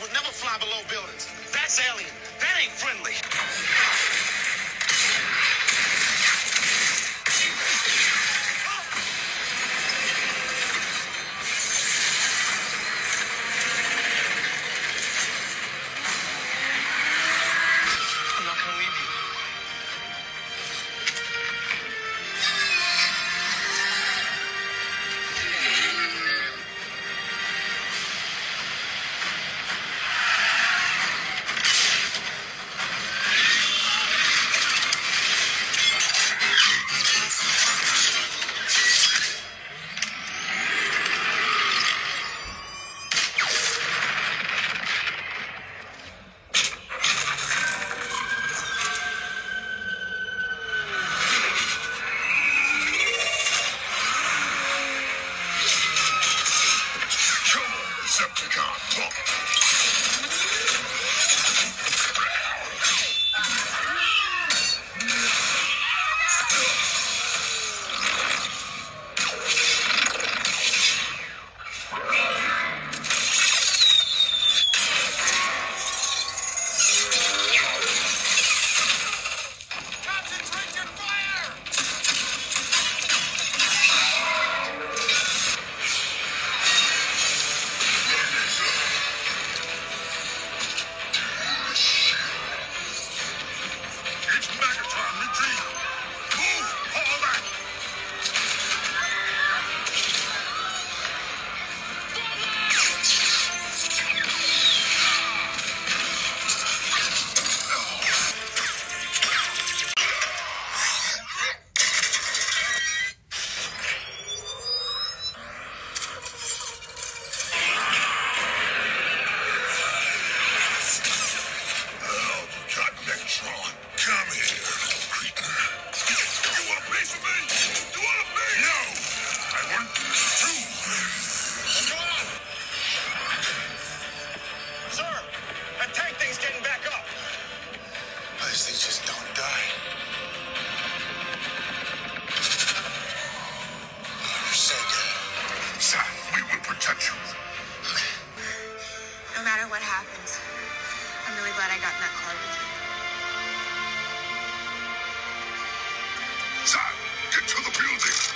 would never fly below buildings. That's alien. That ain't friendly. glad I got in that car with you. Sam, get to the building!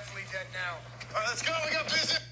Definitely dead now. All right, let's go. We got business.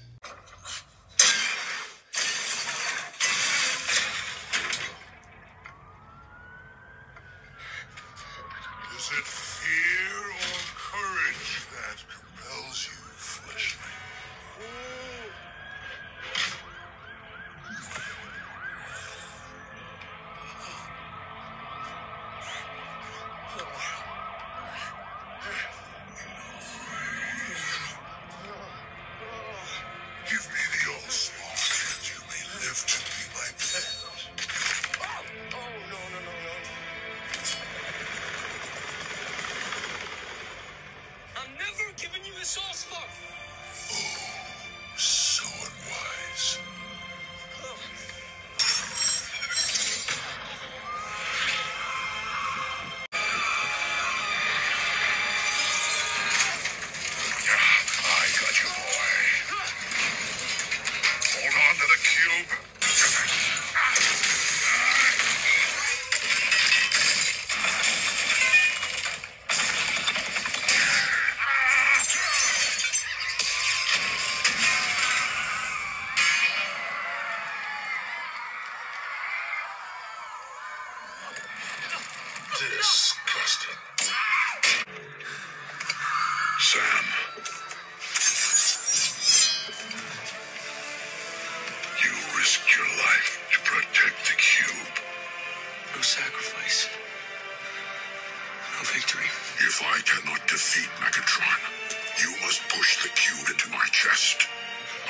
Risked your life to protect the cube. No sacrifice. No victory. If I cannot defeat Megatron, you must push the cube into my chest.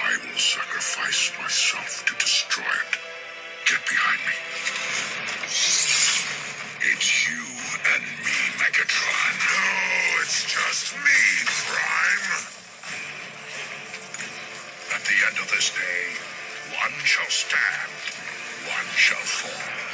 I will sacrifice myself to destroy it. Get behind me. It's you and me, Megatron. No, it's just me, Prime. At the end of this day, one shall stand, one shall fall.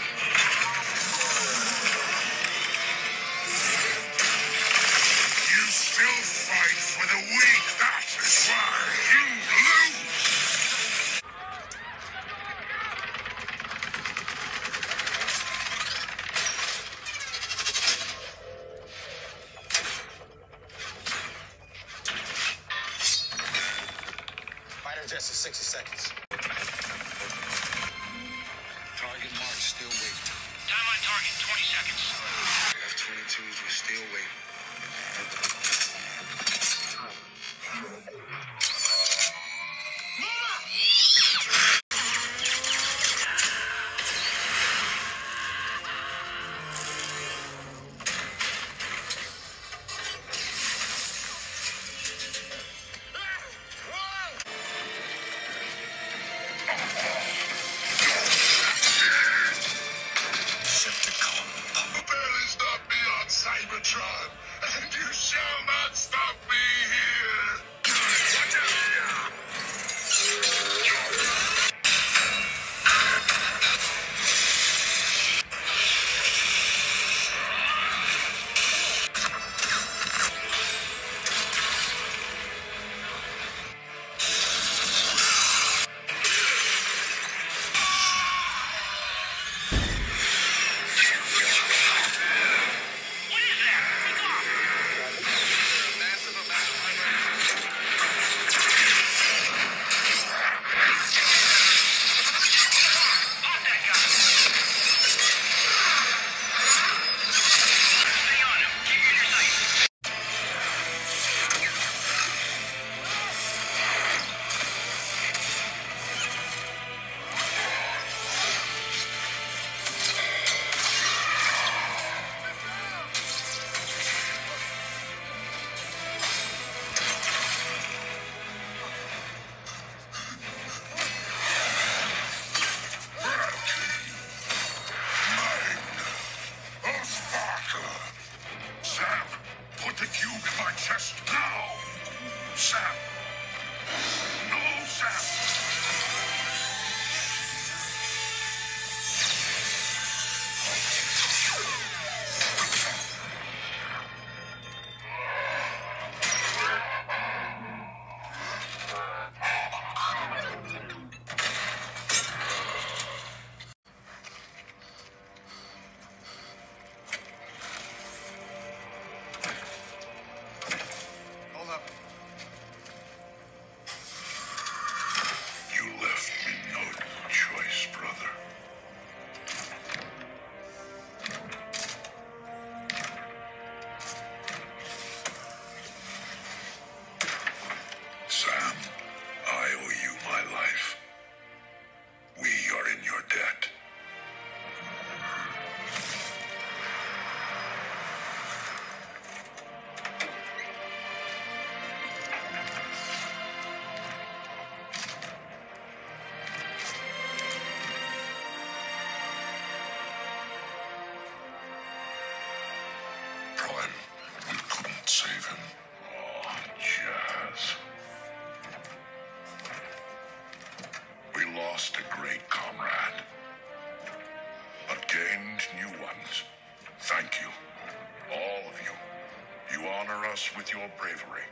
Us with your bravery.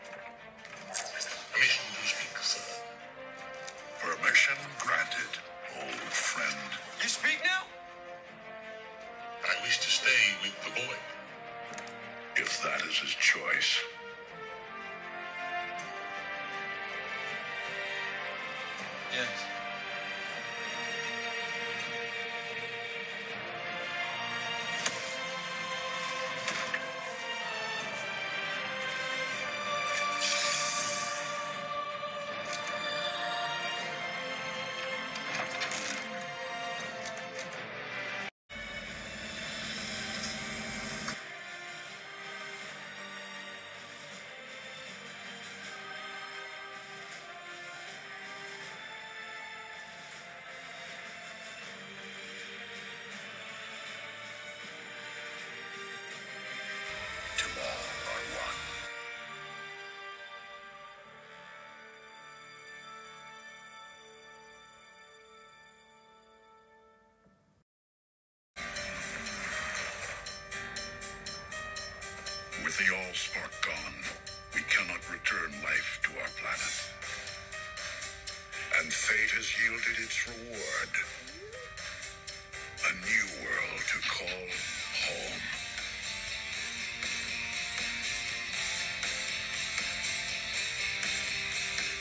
Permission to speak, sir. Permission granted, old friend. You speak now? I wish to stay with the boy. If that is his choice. Yes. With the Allspark gone, we cannot return life to our planet. And fate has yielded its reward. A new world to call home.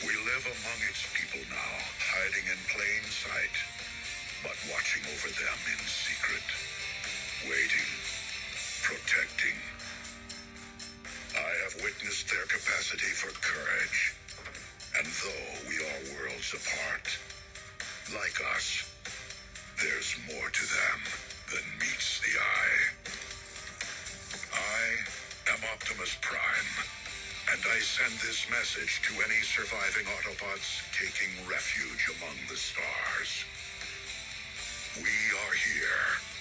We live among its people now, hiding in plain sight, but watching over them in secret, waiting, protecting. Have witnessed their capacity for courage, and though we are worlds apart, like us, there's more to them than meets the eye. I am Optimus Prime, and I send this message to any surviving Autobots taking refuge among the stars. We are here.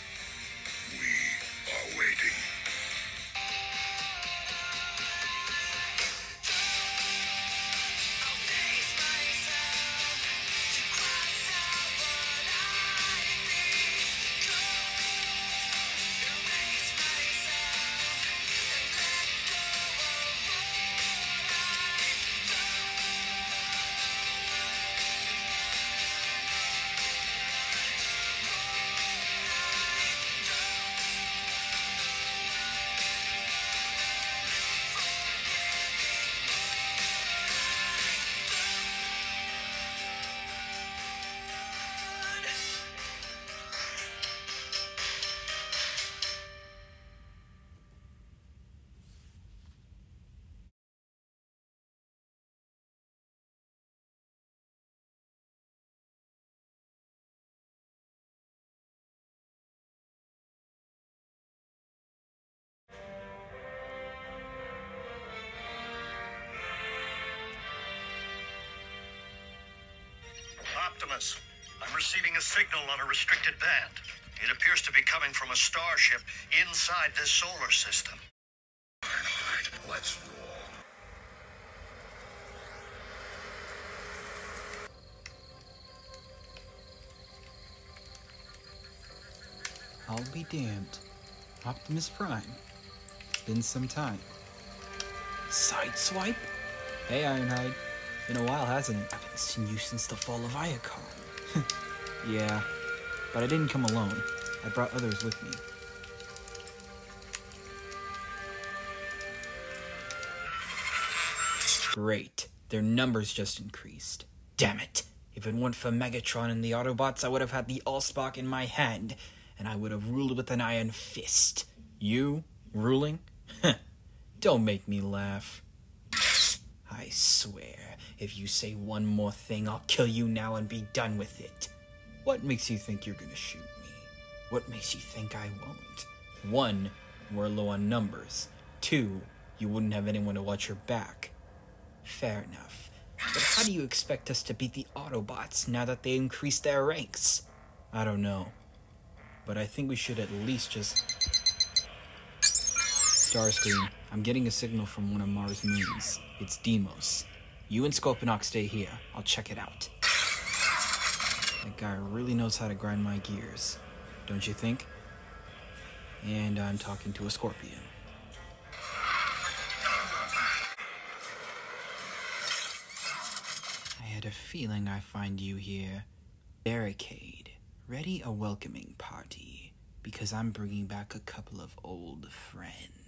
Optimus, I'm receiving a signal on a restricted band. It appears to be coming from a starship inside this solar system. Let's roll. I'll be damned. Optimus Prime. It's been some time. Sideswipe? Hey, Ironhide. Been a while, hasn't it? I haven't seen you since the fall of Iacon. yeah, but I didn't come alone. I brought others with me. Great. Their numbers just increased. Damn it. If it weren't for Megatron and the Autobots, I would have had the Allspark in my hand, and I would have ruled with an iron fist. You? Ruling? Don't make me laugh. I swear, if you say one more thing, I'll kill you now and be done with it. What makes you think you're gonna shoot me? What makes you think I won't? One, we're low on numbers. Two, you wouldn't have anyone to watch your back. Fair enough. But how do you expect us to beat the Autobots now that they increased their ranks? I don't know. But I think we should at least just. Starscream, I'm getting a signal from one of Mars' moons. It's Deimos. You and Scorponok stay here. I'll check it out. That guy really knows how to grind my gears, don't you think? And I'm talking to a scorpion. I had a feeling I find you here. Barricade. Ready a welcoming party, because I'm bringing back a couple of old friends.